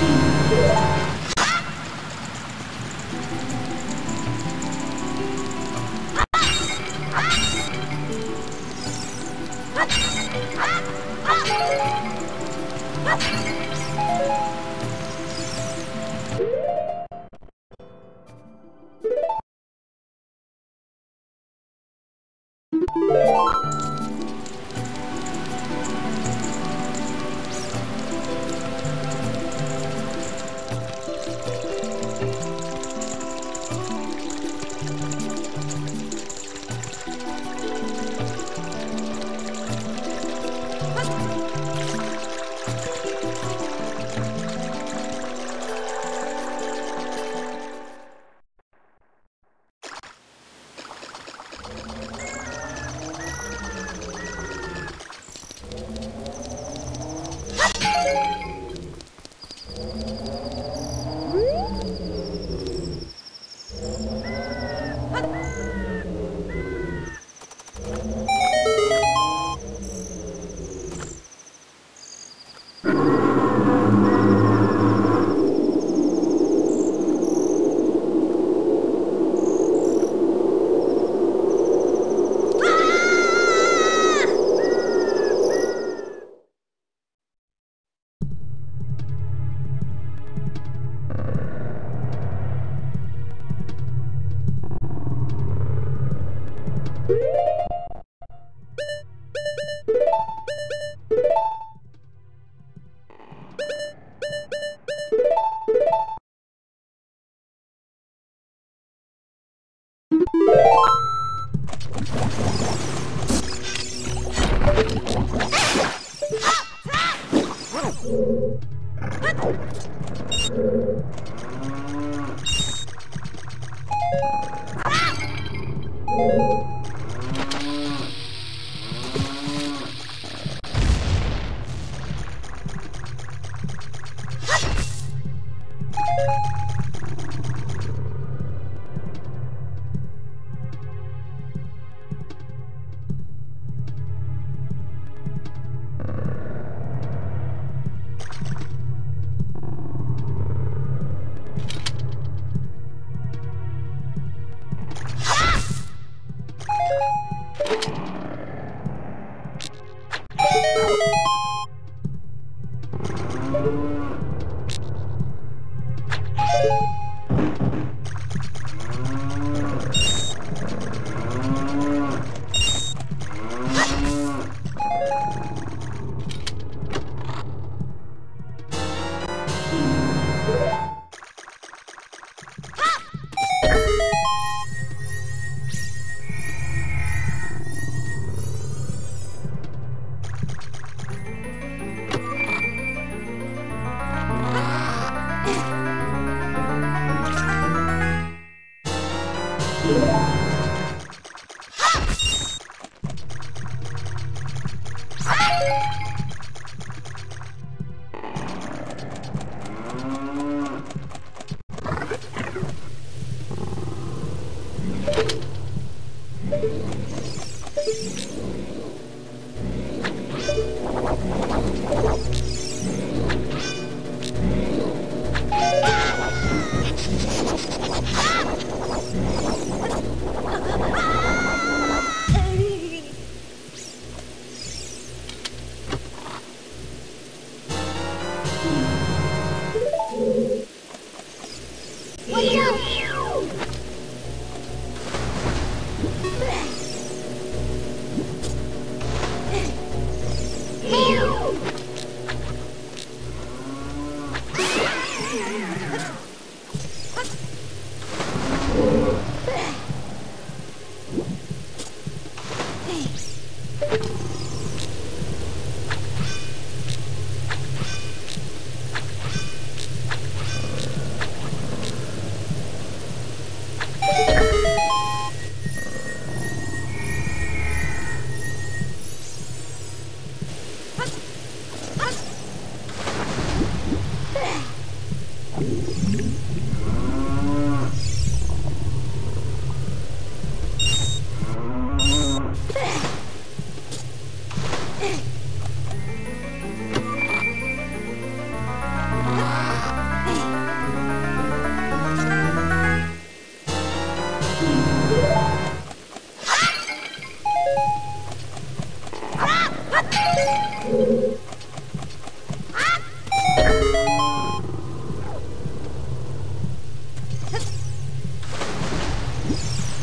you.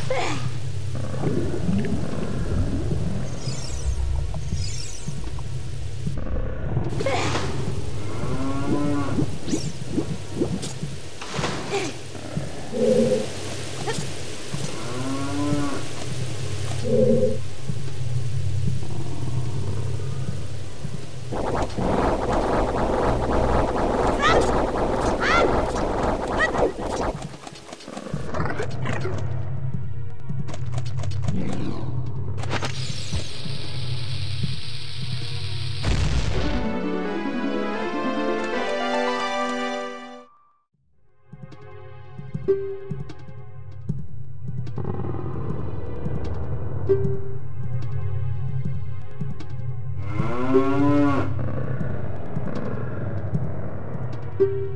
Bang! you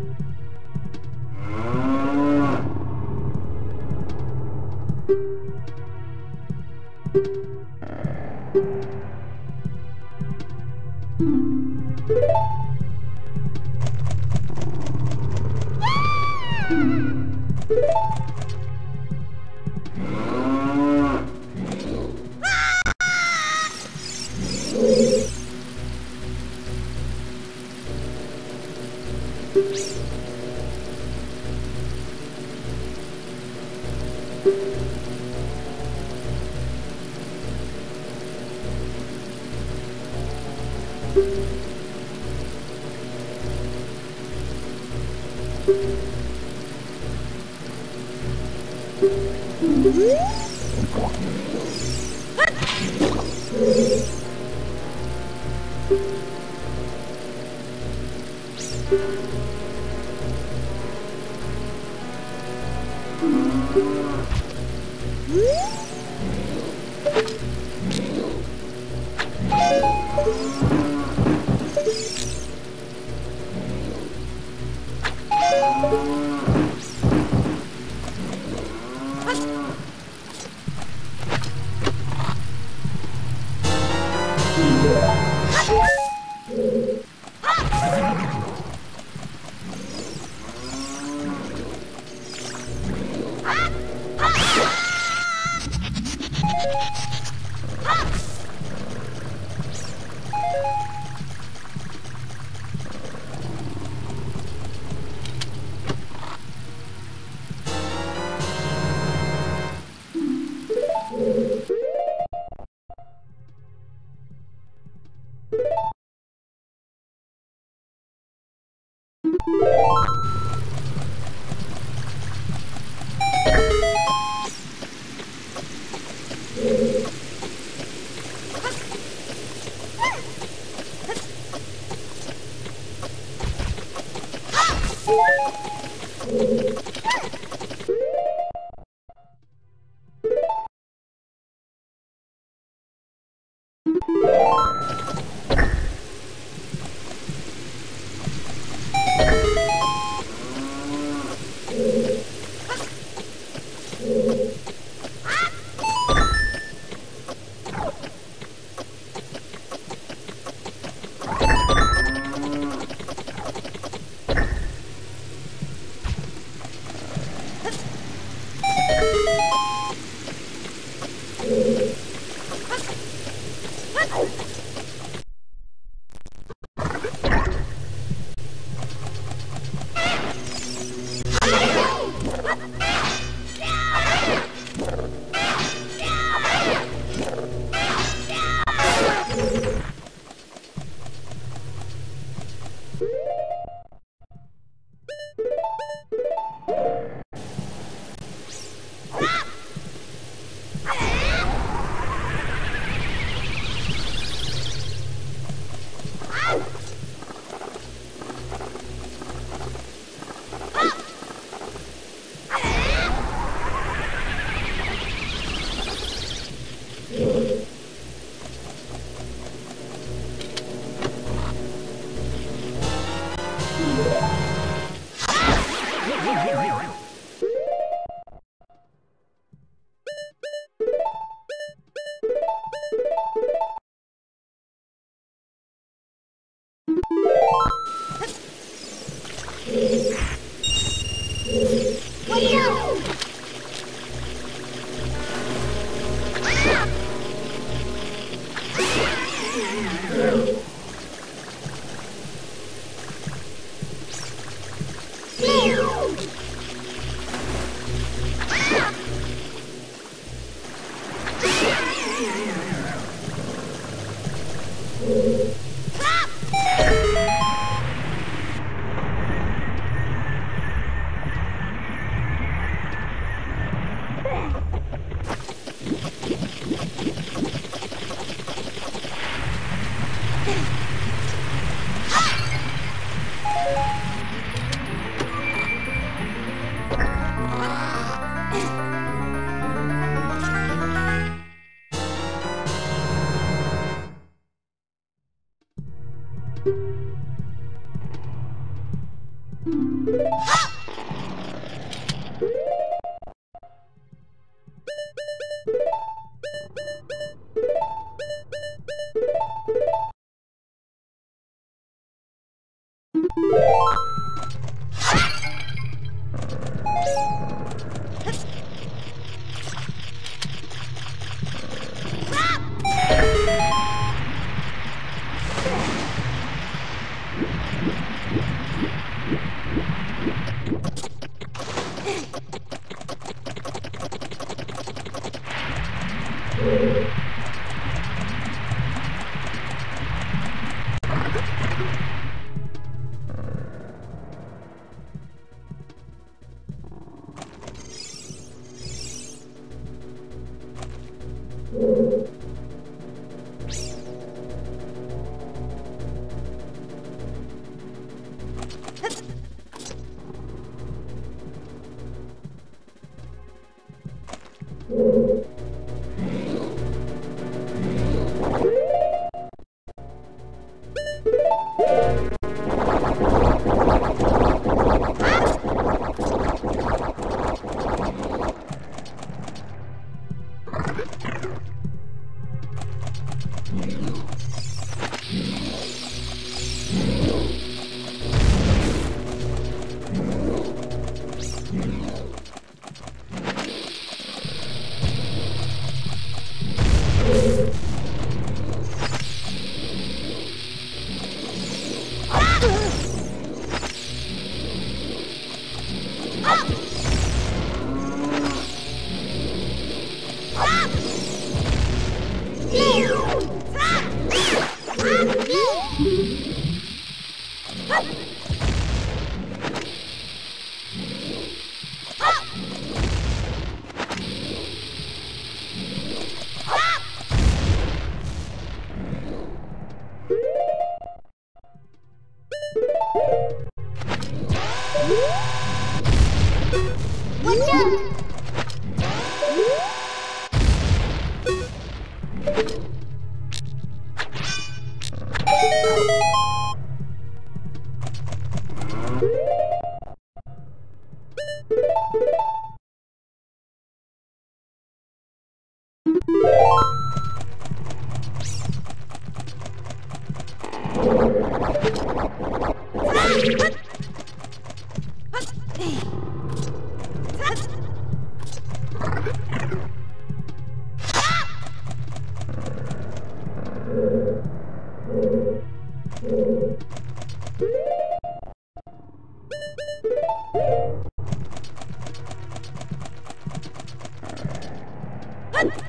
What?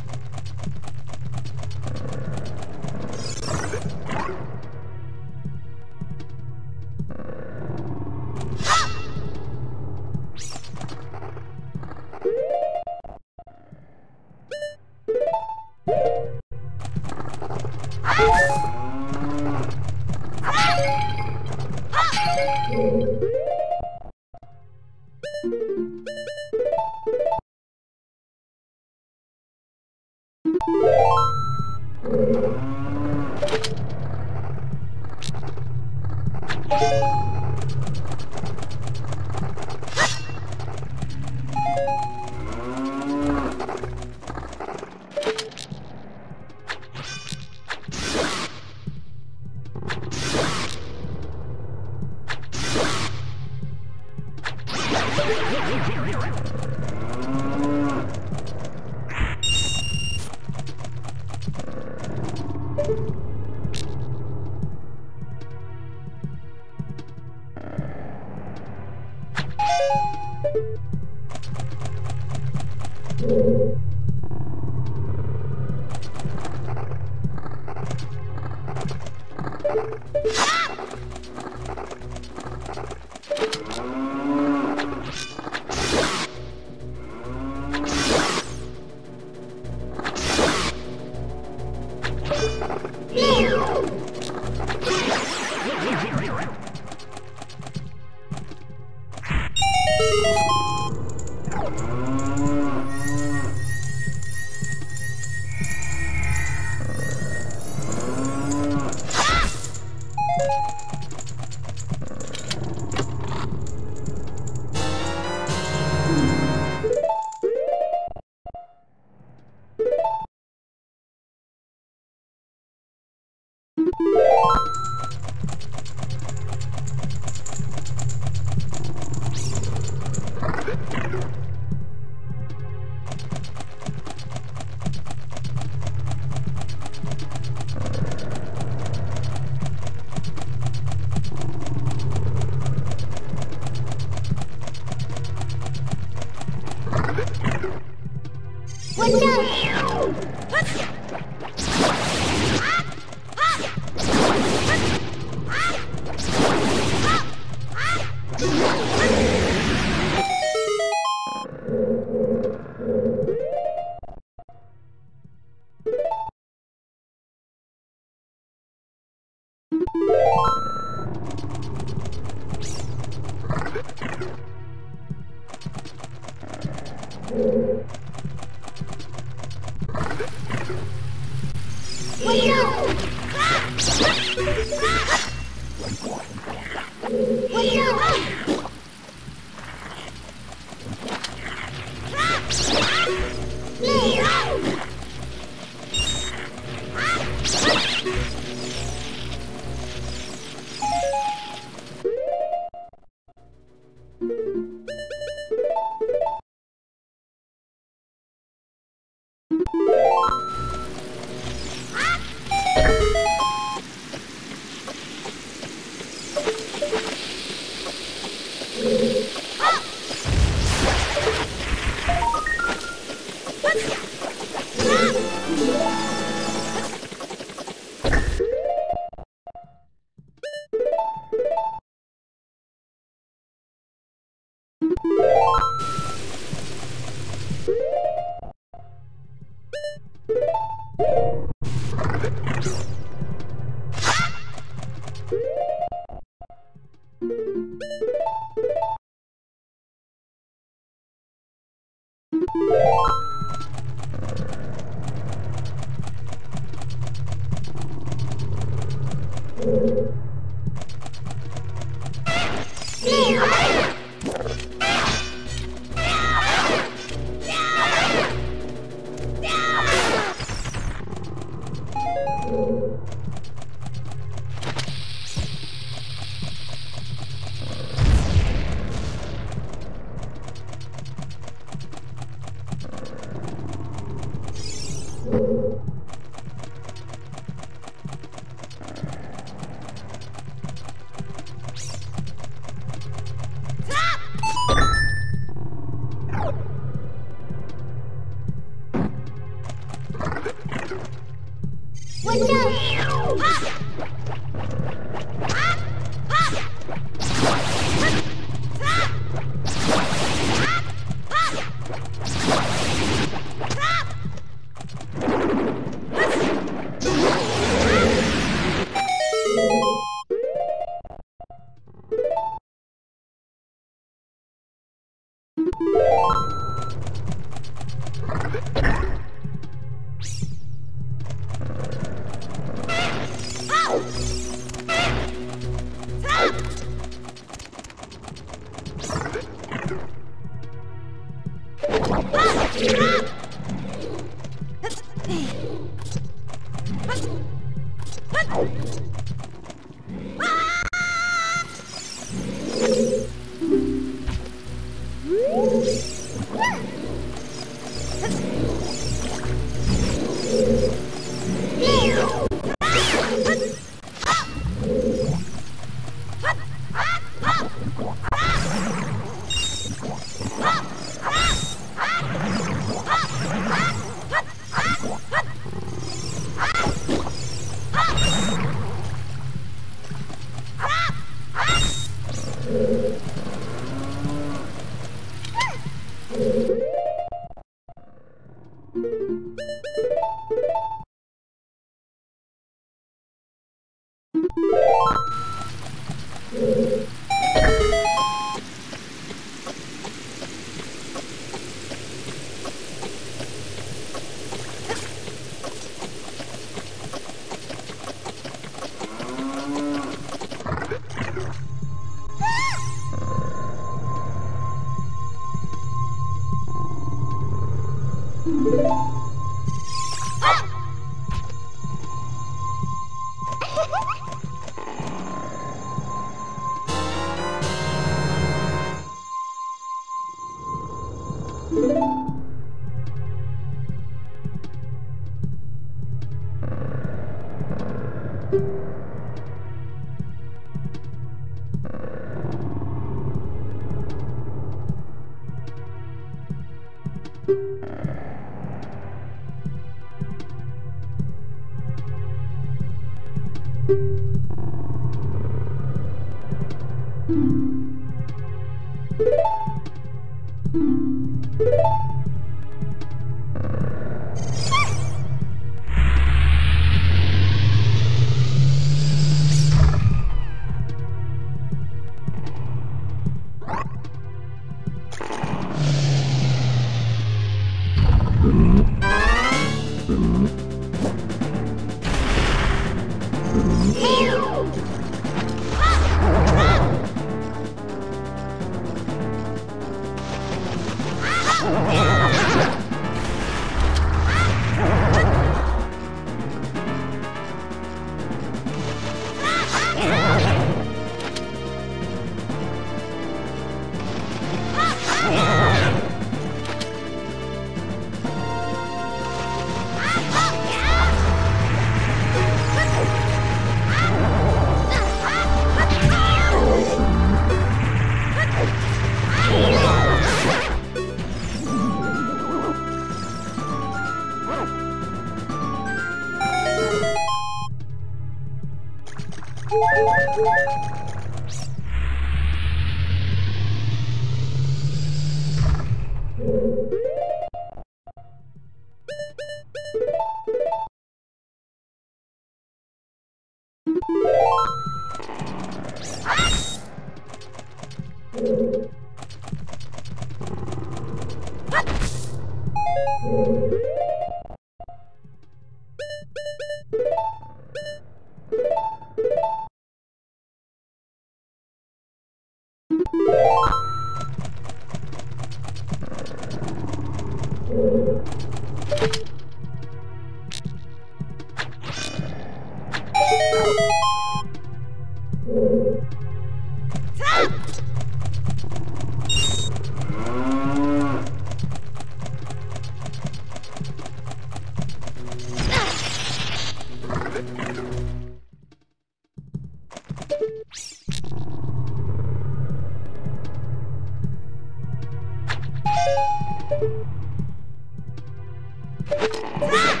Ah!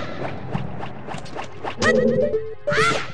Ah!